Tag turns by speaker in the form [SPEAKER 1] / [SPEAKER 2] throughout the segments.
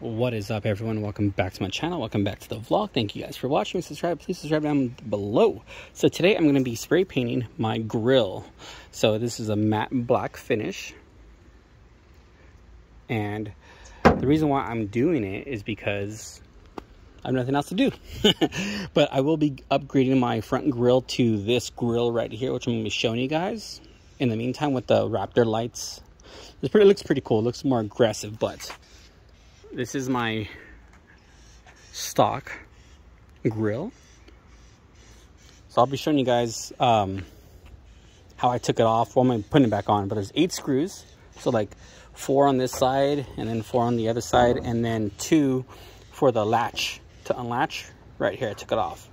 [SPEAKER 1] What is up, everyone? Welcome back to my channel. Welcome back to the vlog. Thank you guys for watching. Subscribe. Please subscribe down below. So today I'm going to be spray painting my grill. So this is a matte black finish. And the reason why I'm doing it is because I have nothing else to do. but I will be upgrading my front grill to this grill right here, which I'm going to be showing you guys. In the meantime, with the Raptor lights, it pretty, looks pretty cool. It looks more aggressive, but this is my stock grill. So I'll be showing you guys um, how I took it off. Well, I'm putting it back on, but there's eight screws. So like four on this side and then four on the other side and then two for the latch to unlatch right here. I took it off.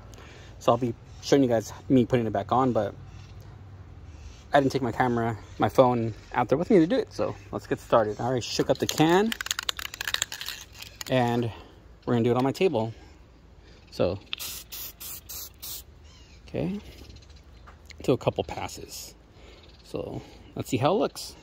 [SPEAKER 1] So I'll be showing you guys me putting it back on, but I didn't take my camera, my phone out there with me to do it. So let's get started. I already shook up the can and we're gonna do it on my table. So, okay, do a couple passes. So let's see how it looks.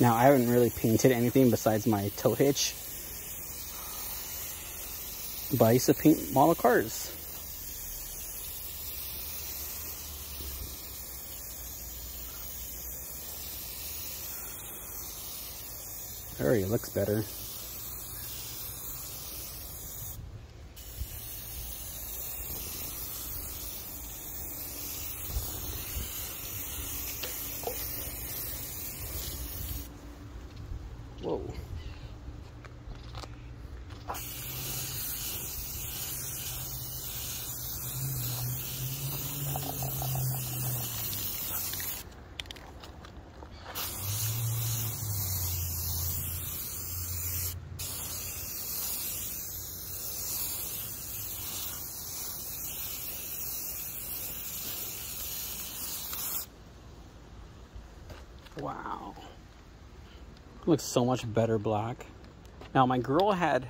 [SPEAKER 1] Now I haven't really painted anything besides my tow hitch. But I used to paint model cars. He looks better. Whoa. Wow. Looks so much better black. Now my grill had,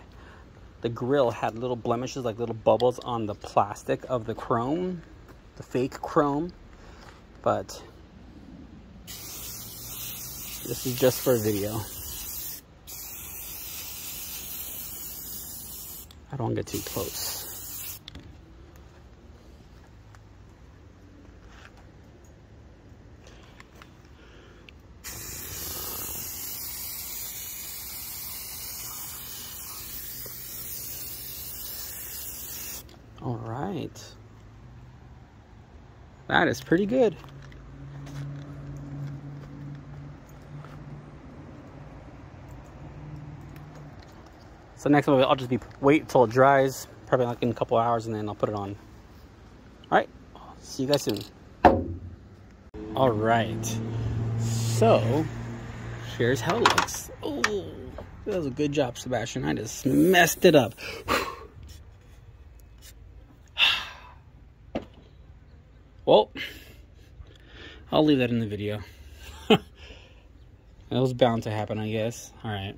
[SPEAKER 1] the grill had little blemishes, like little bubbles on the plastic of the chrome, the fake chrome. But this is just for a video. I don't get too close. All right. That is pretty good. So next one, I'll just be wait till it dries, probably like in a couple hours, and then I'll put it on. All right, see you guys soon. All right, so here's how it looks. Oh, that was a good job, Sebastian. I just messed it up. Well, I'll leave that in the video. that was bound to happen, I guess. All right.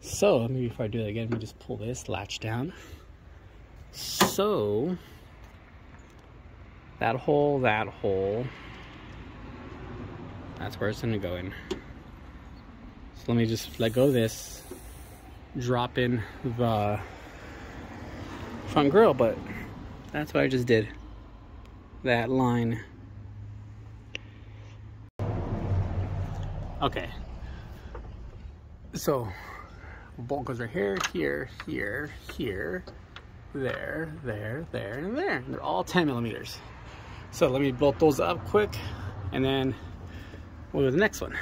[SPEAKER 1] So, maybe if I do that again, let me just pull this latch down. So, that hole, that hole, that's where it's to go in. So let me just let go of this, drop in the front grill, but that's what I just did that line. Okay. So, bolt goes right here, here, here, here, there, there, there, and there. And they're all 10 millimeters. So let me bolt those up quick, and then we'll do the next one.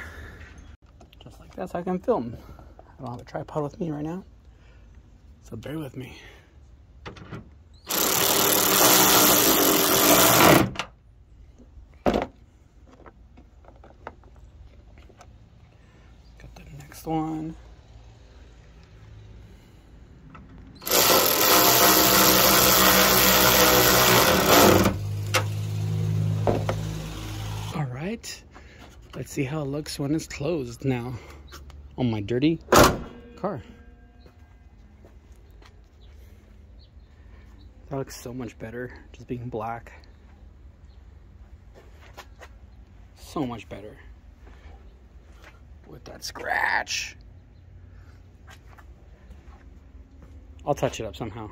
[SPEAKER 1] Just like that, so I can film. I don't have a tripod with me right now, so bear with me. Got the next one. All right, let's see how it looks when it's closed now on my dirty car. That looks so much better, just being black. So much better. With that scratch. I'll touch it up somehow.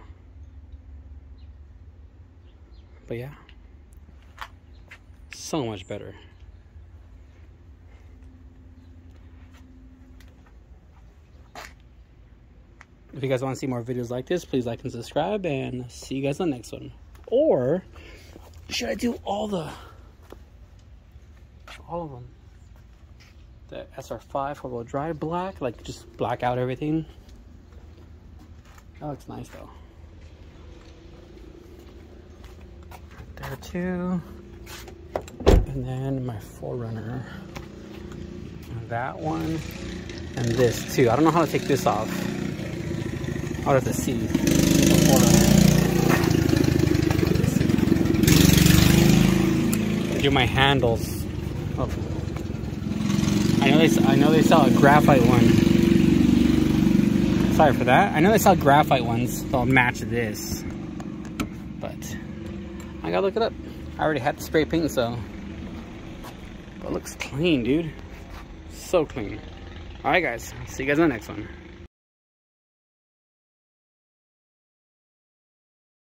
[SPEAKER 1] But yeah. So much better. If you guys want to see more videos like this, please like and subscribe and see you guys on the next one. Or should I do all the all of them? The SR5 four-wheel drive black, like just black out everything. That looks nice though. There too. And then my 4Runner. That one. And this too. I don't know how to take this off. I'll have to see. Do my handles. Oh. I know they. I know they sell a graphite one. Sorry for that. I know they sell graphite ones. They'll match this, but I gotta look it up. I already had the spray paint, so. But it looks clean, dude. So clean. All right, guys. See you guys in the next one.